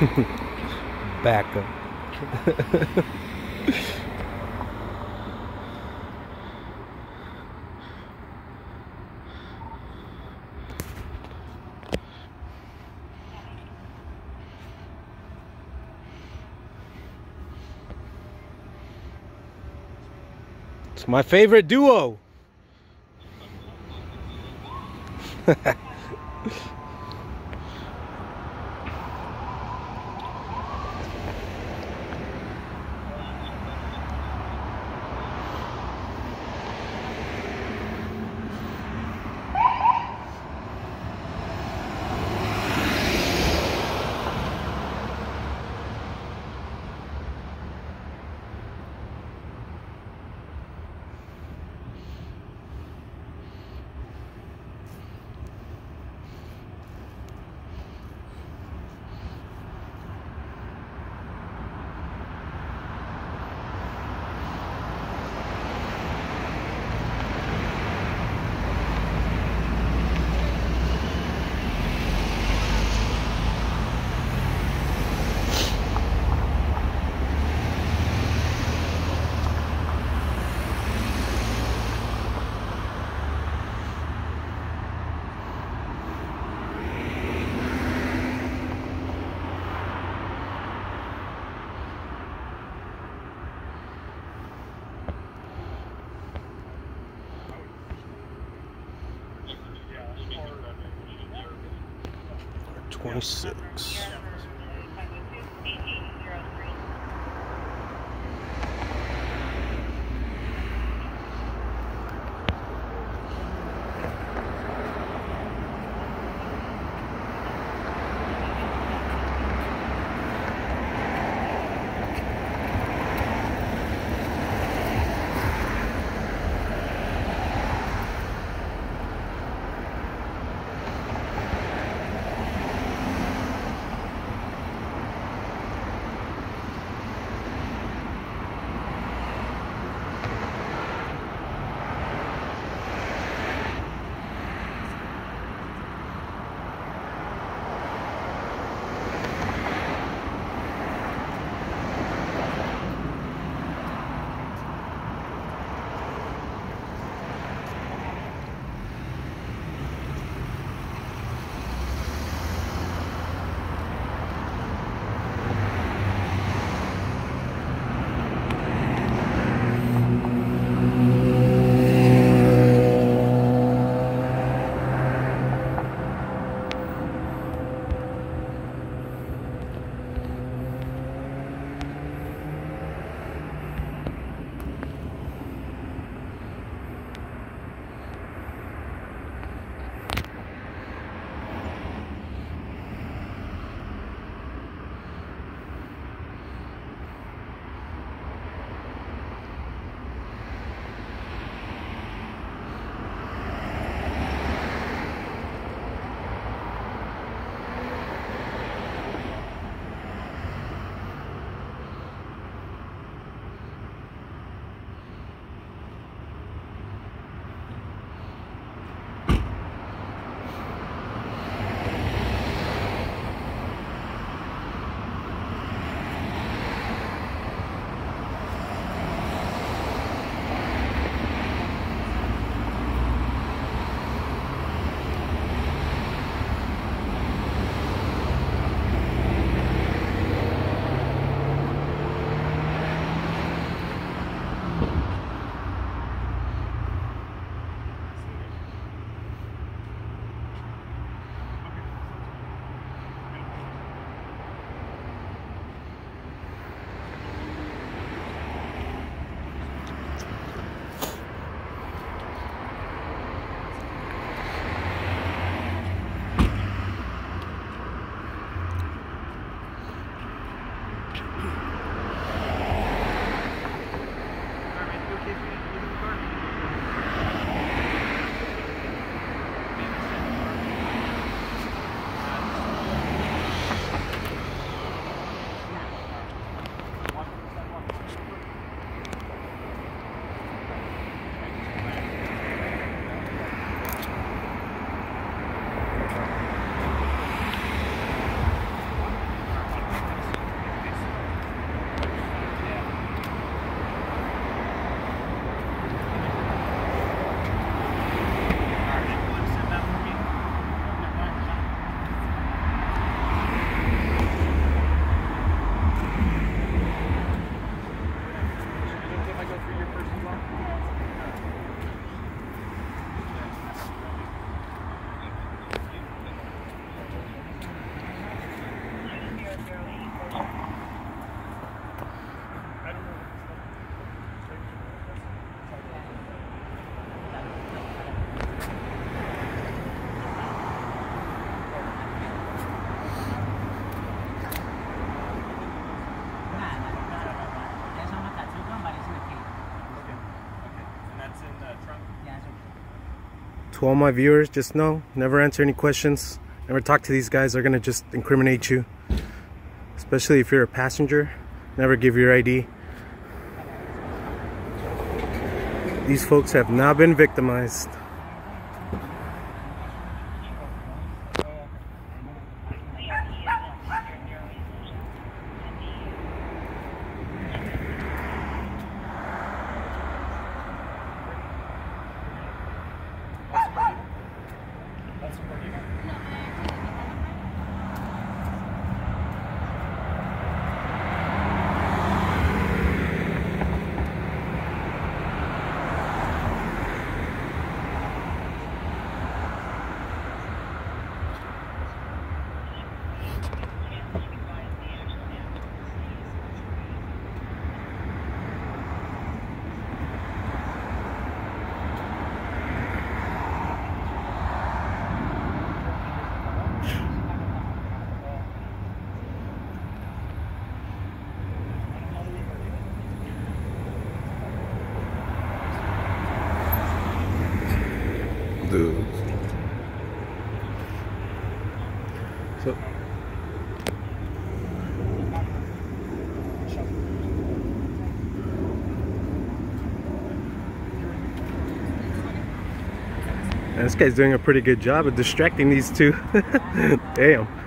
Backup. It's my favorite duo. Twenty-six. To all my viewers, just know, never answer any questions. Never talk to these guys. They're going to just incriminate you. Especially if you're a passenger. Never give your ID. These folks have not been victimized. So. This guy's doing a pretty good job of distracting these two. Damn.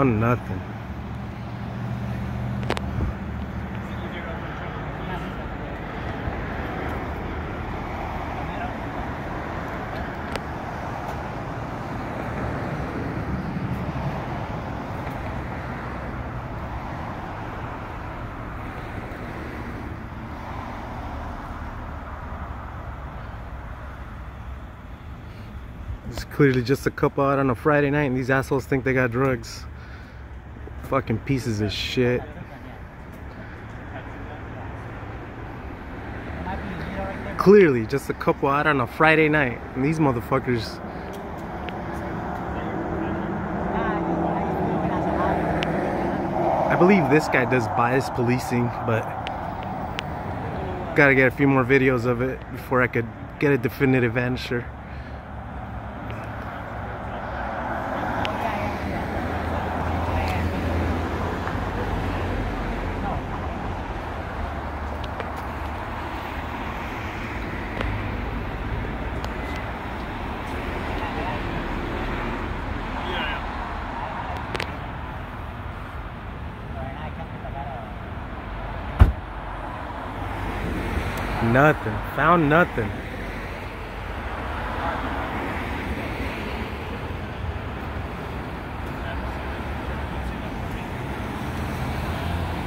Found nothing. It's clearly just a couple out on a Friday night and these assholes think they got drugs. Fucking pieces of shit. Clearly just a couple out on a Friday night and these motherfuckers I believe this guy does bias policing, but gotta get a few more videos of it before I could get a definitive answer. Nothing. Found nothing.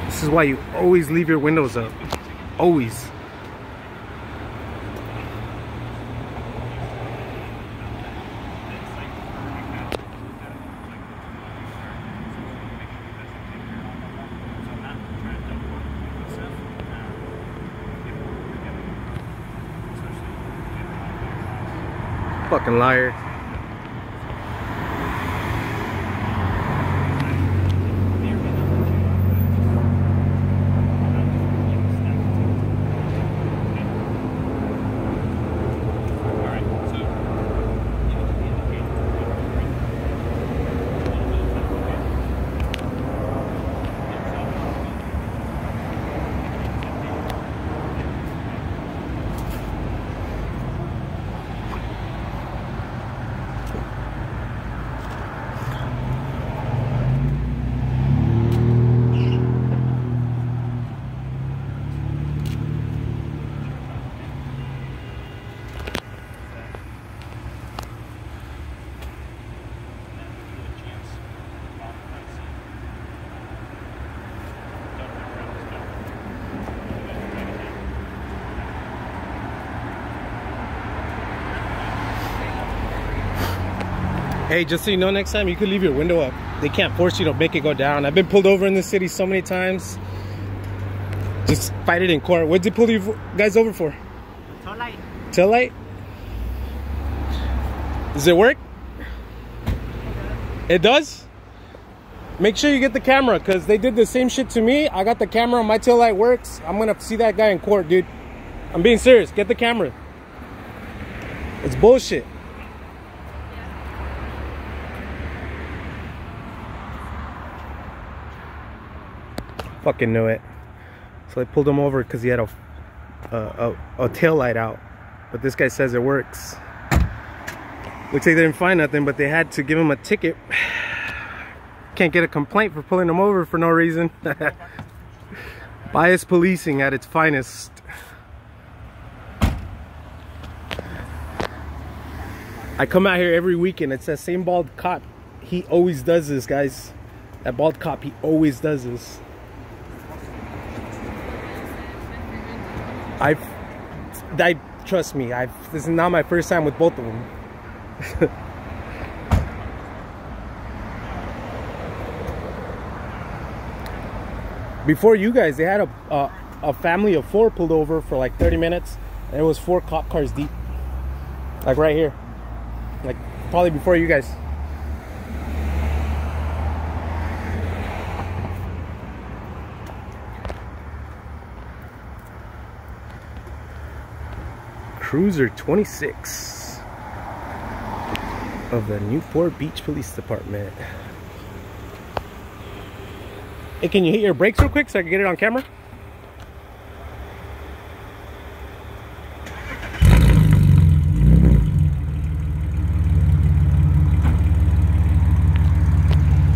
This is why you always leave your windows up. Always. Fucking liar. Hey, just so you know, next time you could leave your window up. They can't force you to make it go down. I've been pulled over in the city so many times. Just fight it in court. What did they pull you guys over for? Tail light. Tail light? Does it work? It does? Make sure you get the camera because they did the same shit to me. I got the camera, my tail light works. I'm gonna see that guy in court, dude. I'm being serious. Get the camera. It's bullshit. Fucking knew it. So I pulled him over because he had a, a, a, a tail light out. But this guy says it works. Looks like they didn't find nothing, but they had to give him a ticket. Can't get a complaint for pulling him over for no reason. Bias policing at its finest. I come out here every weekend. It's that same bald cop. He always does this, guys. That bald cop, he always does this. I've, I trust me. I've. This is not my first time with both of them. Before you guys, they had a, a a family of four pulled over for like 30 minutes, and it was four cop cars deep, like right here, like probably before you guys. Cruiser 26 of the Newport Beach Police Department. Hey, can you hit your brakes real quick so I can get it on camera?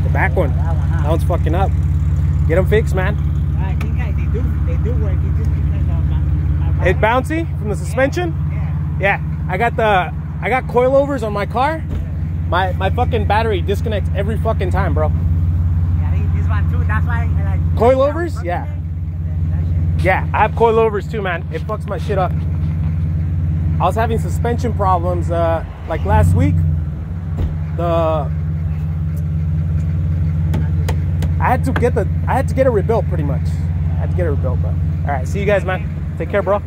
The back one. Now it's fucking up. Get them fixed, man. I think I, they do they do work. It's just because of my, my It bouncy from the suspension. Yeah. Yeah, I got the I got coilovers on my car. My my fucking battery disconnects every fucking time, bro. Yeah, I think this one too. That's why I like Coilovers? Yeah. Then. Yeah, I have coilovers too, man. It fucks my shit up. I was having suspension problems uh like last week. The I had to get the I had to get it rebuilt pretty much. I had to get it rebuilt, but all right, see you guys, man. Take care, bro.